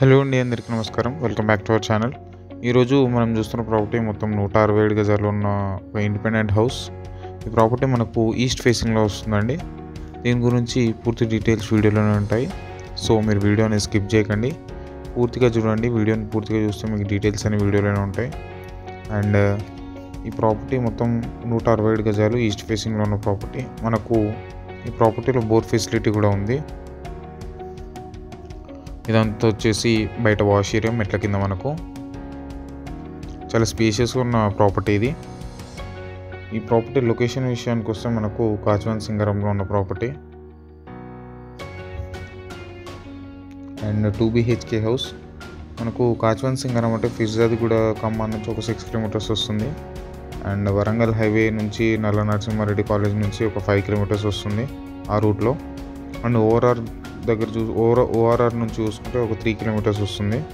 Hello అండి అందరికీ నమస్కారం. Welcome back to our channel. ఈరోజు మనం చూస్తున్న ప్రాపర్టీ మొత్తం నూట అరవై ఏడు గజాలు ఉన్న ఒక ఇండిపెండెంట్ హౌస్. ఈ ప్రాపర్టీ మనకు ఈస్ట్ ఫేసింగ్లో వస్తుందండి. దీని గురించి పూర్తి డీటెయిల్స్ వీడియోలోనే ఉంటాయి. సో మీరు వీడియోని స్కిప్ చేయకండి. పూర్తిగా చూడండి. వీడియోని పూర్తిగా చూస్తే మీకు డీటెయిల్స్ అన్ని వీడియోలోనే ఉంటాయి. అండ్ ఈ ప్రాపర్టీ మొత్తం నూట అరవై ఏడు గజాలు ఈస్ట్ ఫేసింగ్లో ఉన్న ప్రాపర్టీ. మనకు ఈ ప్రాపర్టీలో బోర్ ఫెసిలిటీ కూడా ఉంది. ఇదంతా వచ్చేసి బయట వాష్ ఏరియా మెట్ల కింద మనకు. చాలా స్పేషియస్గా ఉన్న ప్రాపర్టీ ఇది. ఈ ప్రాపర్టీ లొకేషన్ విషయానికి వస్తే మనకు కాచవన్ సింగరంలో ఉన్న property and two BHK house మనకు కాచవన్ సింగరం అంటే ఫిజాది కూడా ఖమ్మం నుంచి ఒక సిక్స్ కిలోమీటర్స్ వస్తుంది. అండ్ వరంగల్ హైవే నుంచి నల్ల నరసింహారెడ్డి కాలేజ్ నుంచి ఒక ఫైవ్ కిలోమీటర్స్ వస్తుంది ఆ రూట్లో అండ్ ఓవరాల్ దగ్గర చూ ఓవర్ ఓఆర్ఆర్ నుంచి చూసుకుంటే ఒక త్రీ కిలోమీటర్స్ వస్తుంది.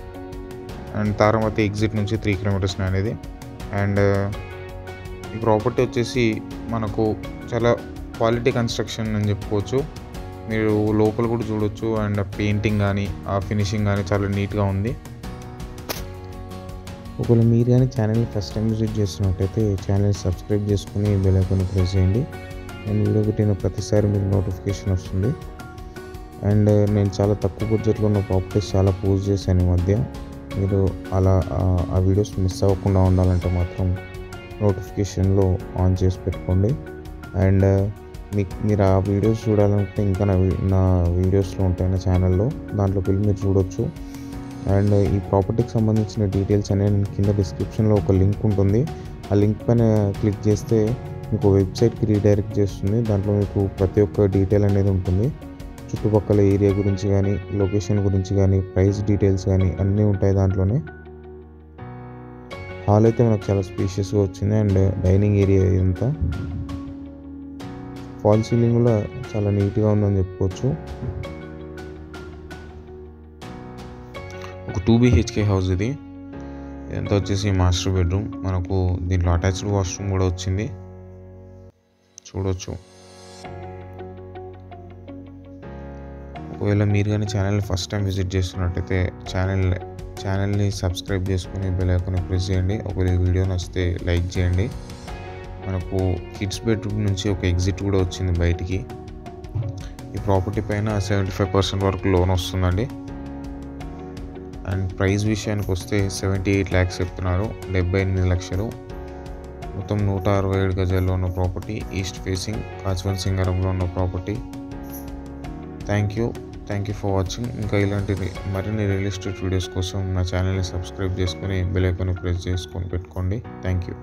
అండ్ తారామతి ఎగ్జిట్ నుంచి త్రీ కిలోమీటర్స్ అనేది. అండ్ ఈ ప్రాపర్టీ వచ్చేసి మనకు చాలా క్వాలిటీ కన్స్ట్రక్షన్ అని చెప్పుకోవచ్చు. మీరు లోపల కూడా చూడొచ్చు. అండ్ పెయింటింగ్ కానీ ఆ ఫినిషింగ్ కానీ చాలా నీట్గా ఉంది. ఒకవేళ మీరు కానీ ఛానల్ ఫస్ట్ టైం విజిట్ చేస్తున్నట్టయితే ఛానల్ సబ్స్క్రైబ్ చేసుకుని బెల్ ఐకాన్ ప్రెస్ చేయండి. నేను వీడియో పెట్టిన ప్రతిసారి మీకు నోటిఫికేషన్ వస్తుంది. అండ్ నేను చాలా తక్కువ బడ్జెట్లో ఉన్న ప్రాపర్టీస్ చాలా పోస్ట్ చేశాను ఈ మధ్య. మీరు అలా ఆ- వీడియోస్ మిస్ అవ్వకుండా ఉండాలంటే మాత్రం నోటిఫికేషన్లో ఆన్ చేసి పెట్టుకోండి. అండ్ మీకు మీరు ఆ వీడియోస్ చూడాలనుకుంటే ఇంకా నా నా వీడియోస్లో ఉంటాయి నా ఛానల్లో. దాంట్లోకి వెళ్ళి మీరు చూడొచ్చు. అండ్ ఈ ప్రాపర్టీకి సంబంధించిన డీటెయిల్స్ అనేవి నేను కింద డిస్క్రిప్షన్లో ఒక లింక్ ఉంటుంది. ఆ లింక్ పైన క్లిక్ చేస్తే మీకు వెబ్సైట్కి రీడైరెక్ట్ చేస్తుంది. దాంట్లో మీకు ప్రతి ఒక్క డీటెయిల్ అనేది ఉంటుంది. చుట్టుపక్కల ఏరియా గురించి కానీ లొకేషన్ గురించి కానీ ప్రైస్ డీటెయిల్స్ కానీ అన్నీ ఉంటాయి దాంట్లోనే. హాల్ అయితే మనకు చాలా స్పేషియస్గా వచ్చింది అండ్ డైనింగ్ ఏరియా ఇదంతా. ఫాల్ సీలింగ్ కూడా చాలా నీట్గా ఉందని చెప్పుకోవచ్చు. ఒక టూ బీహెచ్కే హౌస్ ఇది. ఇదంతా వచ్చేసి మాస్టర్ బెడ్రూమ్. మనకు దీంట్లో అటాచ్డ్ వాష్రూమ్ కూడా వచ్చింది. చూడొచ్చు. ఒకవేళ మీరు కానీ ఛానల్ ఫస్ట్ టైం విజిట్ చేస్తున్నట్టయితే ఛానల్ ఛానల్ని సబ్స్క్రైబ్ చేసుకుని బెల్ ఐకాన్ ప్రెస్ చేయండి. ఒకవేళ వీడియో నచ్చితే లైక్ చేయండి. మనకు కిడ్స్ బెడ్రూమ్ నుంచి ఒక ఎగ్జిట్ కూడా వచ్చింది బయటికి. ఈ ప్రాపర్టీ పైన సెవెంటీ ఫైవ్ పర్సెంట్ వరకు లోన్ వస్తుందండి. అండ్ ప్రైస్ విషయానికి వస్తే సెవెంటీ ఎయిట్ ల్యాక్స్ చెప్తున్నారు. డెబ్బై ఎనిమిది లక్షలు. మొత్తం నూట అరవై ఏడు గజాల్లో ఉన్న ప్రాపర్టీ ఈస్ట్ ఫేసింగ్ కాచవన్ సింగారంలో ఉన్న property. Thank you. Thank you for watching ఇంకా ఇలాంటిది మరిన్ని రియల్ ఎస్టేట్ వీడియోస్ కోసం నా ఛానల్ని సబ్స్క్రైబ్ చేసుకొని బెల్ ఐకాన్ ప్రెస్ చేసుకొని పెట్టుకోండి. Thank you